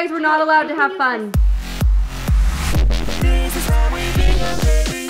guys were not allowed to have fun.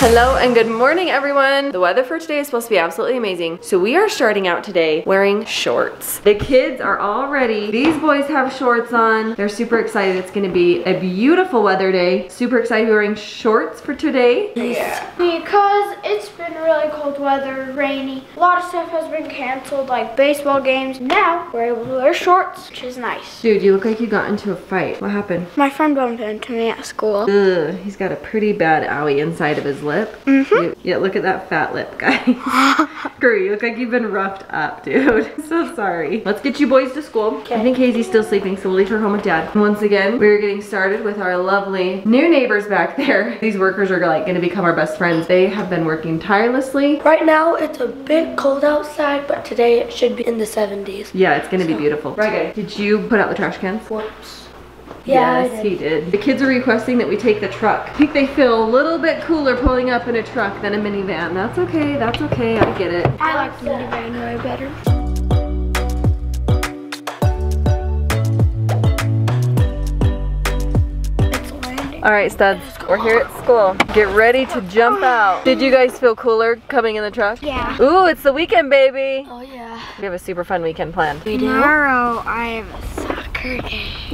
Hello and good morning everyone. The weather for today is supposed to be absolutely amazing. So we are starting out today wearing shorts. The kids are all ready. These boys have shorts on. They're super excited. It's gonna be a beautiful weather day. Super excited to be wearing shorts for today. Yeah. Because it's been really cold weather, rainy. A lot of stuff has been canceled, like baseball games. Now we're able to wear shorts, which is nice. Dude, you look like you got into a fight. What happened? My friend bumped into me at school. Ugh, he's got a pretty bad owie inside of his lip. Mhm. yeah, look at that fat lip, guys. Girl, you look like you've been roughed up, dude. so sorry. Let's get you boys to school. I think Hazy's still sleeping, so we'll leave her home with dad. Once again, we're getting started with our lovely new neighbors back there. These workers are like gonna become our best friends. They have been working tirelessly. Right now it's a bit cold outside, but today it should be in the 70s. Yeah, it's gonna be beautiful. Right, guys. Did you put out the trash cans? Whoops. Yeah, yes, did. he did. The kids are requesting that we take the truck. I think they feel a little bit cooler pulling up in a truck than a minivan. That's okay, that's okay, I get it. I like the minivan way better. All right, studs, we're here at school. Get ready to jump oh. out. Did you guys feel cooler coming in the truck? Yeah. Ooh, it's the weekend, baby. Oh yeah. We have a super fun weekend planned. We do. Tomorrow I have a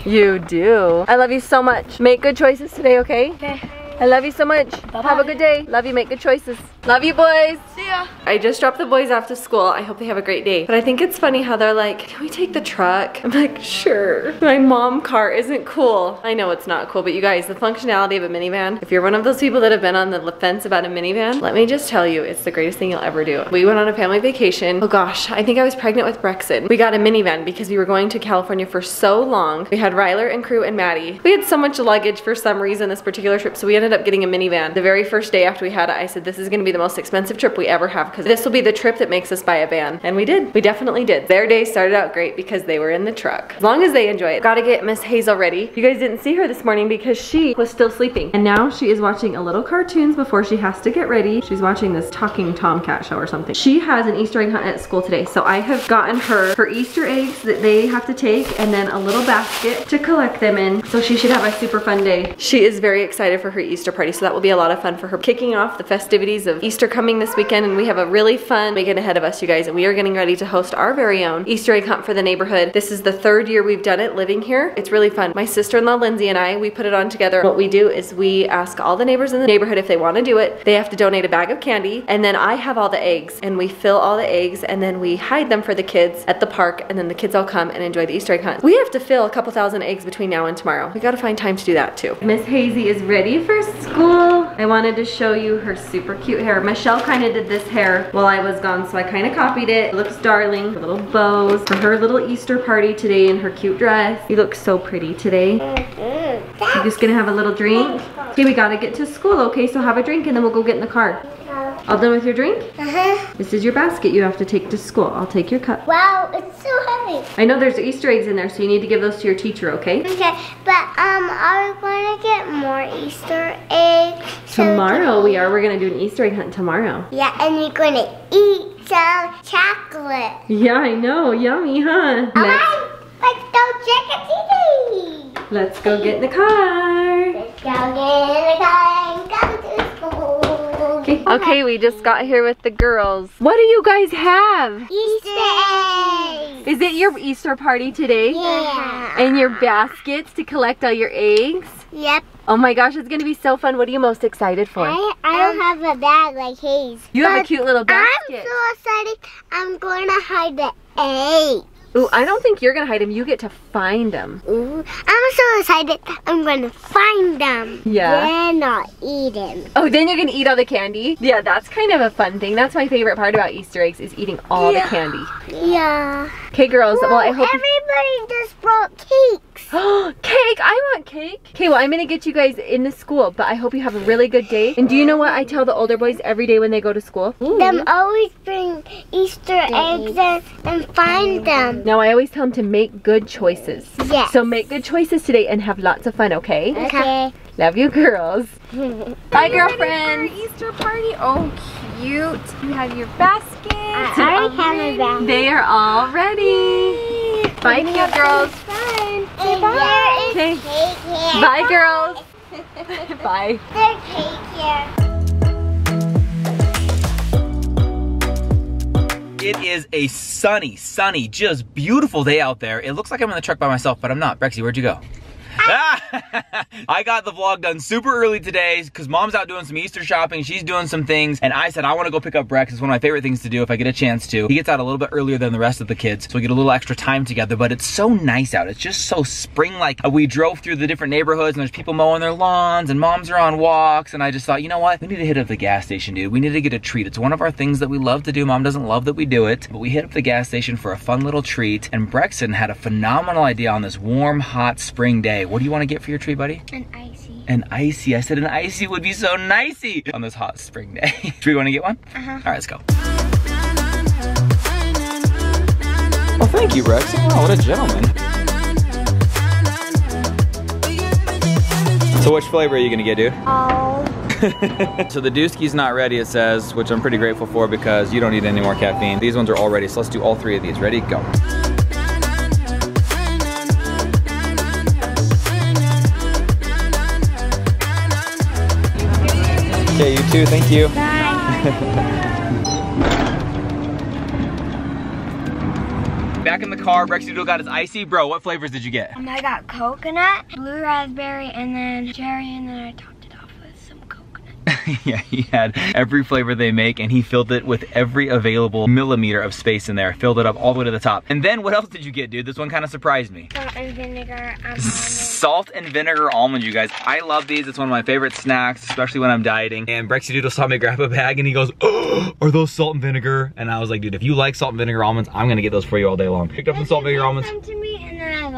You do. I love you so much. Make good choices today, okay? Okay. I love you so much. Have a good day. Love you, make good choices. Love you, boys. See ya. I just dropped the boys off to school. I hope they have a great day. But I think it's funny how they're like, can we take the truck? I'm like, sure. My mom car isn't cool. I know it's not cool, but you guys, the functionality of a minivan, if you're one of those people that have been on the fence about a minivan, let me just tell you, it's the greatest thing you'll ever do. We went on a family vacation. Oh gosh, I think I was pregnant with Brexton. We got a minivan because we were going to California for so long. We had Ryler and Kruz and Maddie. We had so much luggage for some reason this particular trip, so we ended up getting a minivan. The very first day after we had it, I said, this is gonna be the most expensive trip we ever have because this will be the trip that makes us buy a van. And we did. We definitely did. Their day started out great because they were in the truck. As long as they enjoy it. Gotta get Miss Hazel ready. You guys didn't see her this morning because she was still sleeping. And now she is watching a little cartoons before she has to get ready. She's watching this talking tomcat show or something. She has an Easter egg hunt at school today. So I have gotten her her Easter eggs that they have to take and then a little basket to collect them in. So she should have a super fun day. She is very excited for her Easter party. So that will be a lot of fun for her. Kicking off the festivities of Easter coming this weekend and we have a really fun weekend ahead of us, you guys. And we are getting ready to host our very own Easter egg hunt for the neighborhood. This is the third year we've done it living here. It's really fun. My sister-in-law Lindsay and I, we put it on together. What we do is we ask all the neighbors in the neighborhood if they want to do it. They have to donate a bag of candy and then I have all the eggs and we fill all the eggs and then we hide them for the kids at the park and then the kids all come and enjoy the Easter egg hunt. We have to fill a couple thousand eggs between now and tomorrow. We gotta find time to do that too. Miss Hazy is ready for school. I wanted to show you her super cute hair. Michelle kind of did this hair while I was gone so I kind of copied it. It looks darling. Little bows for her little Easter party today in her cute dress. You look so pretty today. Mm-hmm. You just gonna have a little drink? Okay, we gotta get to school, okay? So have a drink and then we'll go get in the car. All done with your drink? Uh-huh. This is your basket you have to take to school. I'll take your cup. Wow, it's so heavy. I know there's Easter eggs in there, so you need to give those to your teacher, okay? Okay, but um, are we going to get more Easter eggs? so we Tomorrow can we are. We're gonna do an Easter egg hunt tomorrow. Yeah, and we're going to eat some chocolate. Yeah, I know. Yummy, huh? Alright, let's go trick or treating. Let's go get in the car. Let's go get in the car and come to school. Okay. okay, we just got here with the girls. What do you guys have? Easter eggs. Is it your Easter party today? Yeah. And your baskets to collect all your eggs? Yep. Oh my gosh, it's gonna be so fun. What are you most excited for? I, I don't um, have a bag like his. You have a cute little basket. I'm so excited. I'm going to hide the eggs. Ooh, I don't think you're gonna hide them. You get to find them. Ooh, mm, I'm so excited. I'm going to find them. Yeah. Then I'll eat them. Oh, then you're gonna eat all the candy? Yeah, that's kind of a fun thing. That's my favorite part about Easter eggs is eating all Yeah. the candy. Yeah. Okay, girls. well, I hope. everybody just brought cakes. Oh, cake! I want cake. Okay, well, I'm gonna get you guys into school, but I hope you have a really good day. And do you know what I tell the older boys every day when they go to school? Them always bring Easter eggs and, and find them. No, I always tell them to make good choices. Yes. So make good choices today and have lots of fun, okay? Okay. Love you, girls. Bye, girlfriend. Easter party. Oh, cute. You have your basket. I already have my bag. They are all ready. Bye, cute girls. And here is Okay. cake. Bye, girls. Bye. Their cake here. It is a sunny, sunny, just beautiful day out there. It looks like I'm in the truck by myself, but I'm not. Brexy, where'd you go? I got the vlog done super early today because mom's out doing some Easter shopping. She's doing some things. And I said, I want to go pick up Brex. It's one of my favorite things to do if I get a chance to. He gets out a little bit earlier than the rest of the kids. So we get a little extra time together. But it's so nice out. It's just so spring-like. We drove through the different neighborhoods and there's people mowing their lawns and moms are on walks. And I just thought, you know what? We need to hit up the gas station, dude. We need to get a treat. It's one of our things that we love to do. Mom doesn't love that we do it. But we hit up the gas station for a fun little treat. And Brexton had a phenomenal idea on this warm, hot spring day. What do you want to get for your tree, buddy? An icy. An icy. I said an icy would be so nicey on this hot spring day. Do we want to get one? Uh-huh. All right, let's go. Well, thank you, Rex. Wow, what a gentleman. So which flavor are you gonna get, dude? Oh. so the Dusky's not ready, it says, which I'm pretty grateful for because you don't need any more caffeine. These ones are all ready, so let's do all three of these. Ready? Go. Okay, you too, thank you. Back in the car, Brexy Doodle got his icy. Bro, what flavors did you get? Um, I got coconut, blue raspberry, and then cherry, and then I topped it off with some coconut. yeah, he had every flavor they make and he filled it with every available millimeter of space in there. Filled it up all the way to the top. And then what else did you get, dude? This one kind of surprised me. Salt and vinegar. Um, Salt and vinegar almonds, you guys. I love these. It's one of my favorite snacks, especially when I'm dieting. And Brexy Doodle saw me grab a bag and he goes, oh, are those salt and vinegar? And I was like, dude, if you like salt and vinegar almonds, I'm gonna get those for you all day long. Picked up some salt and vinegar almonds.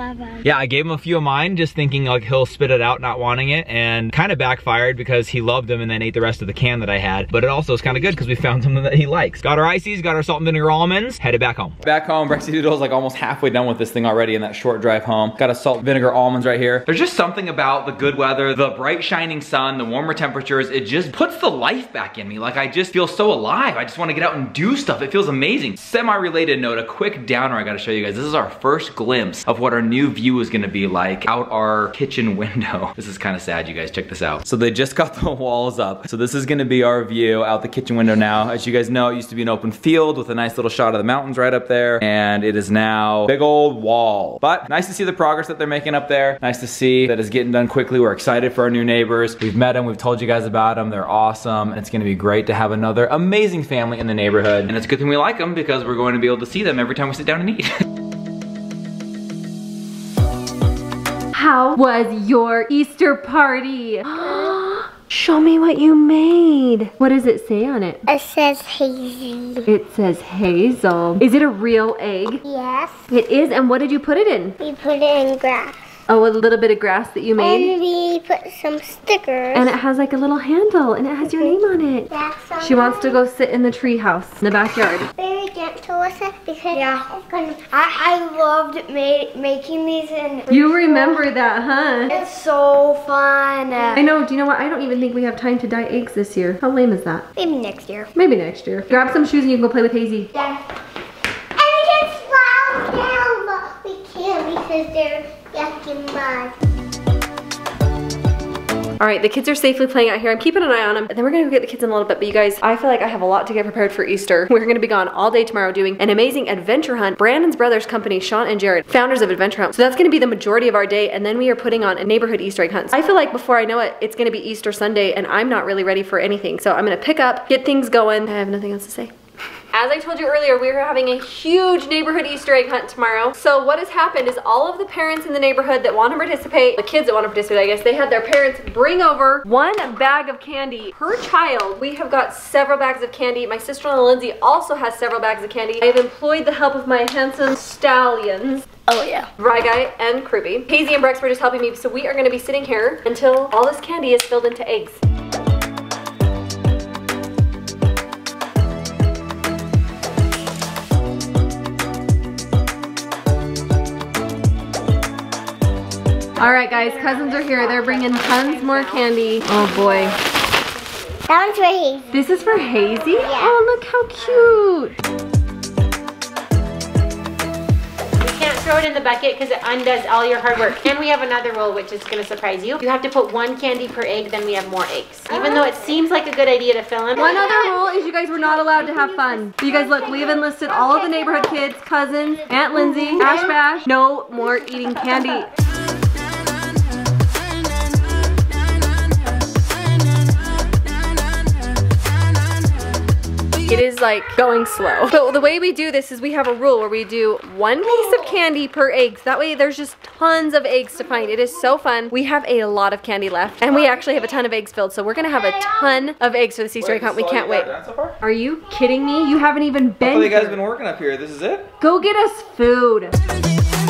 Them to me, and then I love them. Yeah, I gave him a few of mine, just thinking like he'll spit it out, not wanting it, and kind of backfired because he loved them and then ate the rest of the can that I had. But it also is kind of good because we found something that he likes. Got our ices, got our salt and vinegar almonds, headed back home. Back home, Brexy Doodle's like almost halfway done with this thing already in that short drive home. Got a salt and vinegar almonds right here. There's just something about the good weather, the bright shining sun, the warmer temperatures, it just puts the life back in me. Like I just feel so alive. I just want to get out and do stuff. It feels amazing. Semi-related note, a quick downer I gotta show you guys. This is our first glimpse of what our new view is gonna be like out our kitchen window. This is kind of sad, you guys. Check this out. So they just got the walls up. So this is gonna be our view out the kitchen window now. As you guys know, it used to be an open field with a nice little shot of the mountains right up there. And it is now big old wall. But nice to see the progress that they're making up there. Nice to see that it's getting done quickly. We're excited for our new neighbors. We've met them. We've told you guys about them. They're awesome. It's gonna be great to have another amazing family in the neighborhood. And it's a good thing we like them because we're going to be able to see them every time we sit down and eat. How was your Easter party? Show me what you made. What does it say on it? It says hazy. It says Hazel. Is it a real egg? Yes. It is, and what did you put it in? We put it in grass. Oh, a little bit of grass that you made? And we put some stickers. And it has like a little handle, and it has your name on it. That's She wants to go sit in the tree house in the backyard. very gentle with it because Yeah. it's gonna. I, I loved ma making these and You remember that, huh? it's so fun. I know, do you know what? I don't even think we have time to dye eggs this year. How lame is that? Maybe next year. Maybe next year. Grab some shoes and you can go play with Hazy. Yeah. And we can slow down, but we can't because they're yucky mud. All right, the kids are safely playing out here. I'm keeping an eye on them. And then we're gonna go get the kids in a little bit. But you guys, I feel like I have a lot to get prepared for Easter. We're gonna be gone all day tomorrow doing an amazing adventure hunt. Brandon's brothers company, Sean and Jared, founders of Adventure Hunt. So that's gonna be the majority of our day. And then we are putting on a neighborhood Easter egg hunt. I feel like before I know it, it's gonna be Easter Sunday and I'm not really ready for anything. So I'm gonna pick up, get things going. I have nothing else to say. As I told you earlier, we are having a huge neighborhood Easter egg hunt tomorrow. So what has happened is all of the parents in the neighborhood that want to participate, the kids that want to participate, I guess, they had their parents bring over one bag of candy per child. We have got several bags of candy. My sister-in-law Lindsay also has several bags of candy. I have employed the help of my handsome stallions. Oh yeah. Ryguy and Kruby. Hazy and Brex were just helping me, so we are gonna be sitting here until all this candy is filled into eggs. All right, guys, cousins are here. They're bringing tons more candy. Oh boy. That one's for hazy. This is for Hazy? Oh, look how cute. We can't throw it in the bucket because it undoes all your hard work. And we have another rule, which is gonna surprise you. You have to put one candy per egg, then we have more eggs. Even though it oh. seems like a good idea to fill them. One other rule is you guys were not allowed to have fun. You guys look, we have enlisted all of the neighborhood kids, cousins, Aunt Lindsay, Ash Bash. No more eating candy. Is like going slow. But the way we do this is we have a rule where we do one piece of candy per egg. So that way there's just tons of eggs to find. It is so fun. We have a lot of candy left and we actually have a ton of eggs filled. So we're gonna have a ton of eggs for the sea story hunt. We can't wait. Are you kidding me? You haven't even been you guys been working up here. This is it? Go get us food.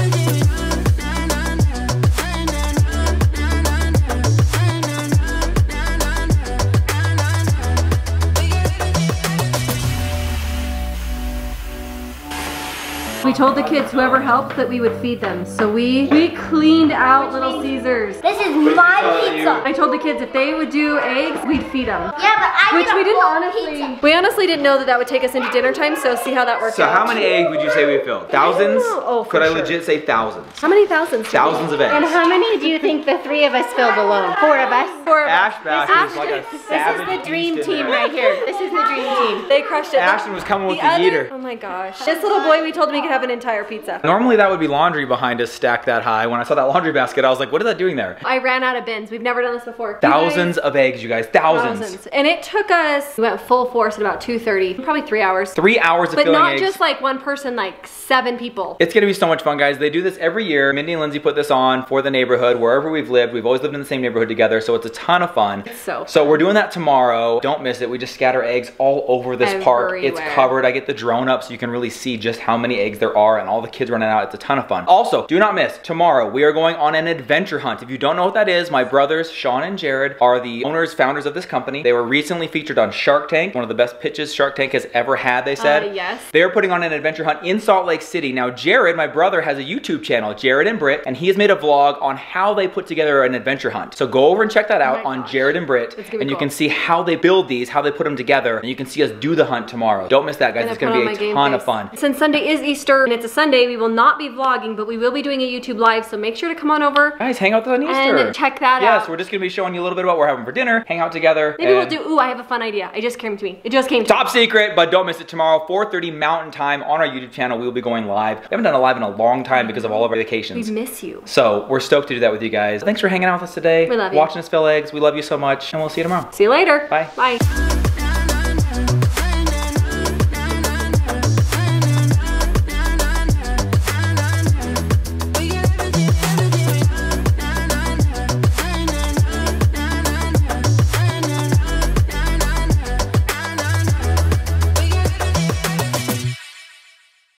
Told the kids whoever helped that we would feed them. So we we cleaned out Little Caesars. This is my uh, pizza. I told the kids if they would do eggs, we'd feed them. Yeah, but I Which we didn't honestly. pizza. We honestly didn't know that that would take us into dinner time. So see how that works So out. how many eggs would you say we filled? Thousands? Oh, for Could I legit say thousands? How many thousands? Thousands of eggs. And how many do you think the three of us filled alone? Four of us. Four of us. Ash Bash was like a This is the dream team right here. This is the dream team. They crushed it. Ashton was coming with the other- eater. Oh my gosh. This little boy, we told him he could have an entire pizza. Normally that would be laundry behind us stacked that high. When I saw that laundry basket, I was like, what is that doing there? I ran out of bins. We've never done this before. Thousands guys- of eggs, you guys. Thousands. Thousands. And it took us, we went full force at about 2.30, probably three hours. Three hours of But not eggs. just like one person, like seven people. It's gonna be so much fun, guys. They do this every year. Mindy and Lindsay put this on for the neighborhood, wherever we've lived. We've always lived in the same neighborhood together, so it's a ton of fun. so So we're doing that tomorrow. Don't miss it. We just scatter eggs all over this park. It's covered. I get the drone up so you can really see just how many eggs there are and all the kids running out. It's a ton of fun. Also, do not miss tomorrow. We are going on an adventure hunt. If you don't know what that is, my brothers Sean and Jared are the owners, founders of this company. They were recently featured on Shark Tank, one of the best pitches Shark Tank has ever had. They said. Uh, yes. They are putting on an adventure hunt in Salt Lake City. Now, Jared, my brother, has a YouTube channel, Jared and Britt, and he has made a vlog on how they put together an adventure hunt. So go over and check that out my on gosh. Jared and Britt, and you can see how they build these, how they put them together, and you can see us do the hunt tomorrow. Don't miss that, guys. It's gonna be a ton of fun. Since Sunday is Easter and it's a Sunday, we will not be vlogging, but we will be doing a YouTube live, so make sure to come on over Guys, hang out on Easter. and check that yes, out. Yes, we're just gonna be showing you a little bit about what we're having for dinner, hang out together. Maybe we'll do, ooh, I have a fun idea. It just came to me. It just came to me. Top secret, but don't miss it tomorrow, 4.30 Mountain Time on our YouTube channel. We will be going live. We haven't done a live in a long time because of all of our vacations. We miss you. So we're stoked to do that with you guys. Thanks for hanging out with us today. We love you. Watching us fill eggs. We love you so much, and we'll see you tomorrow. See you later. Bye. Bye.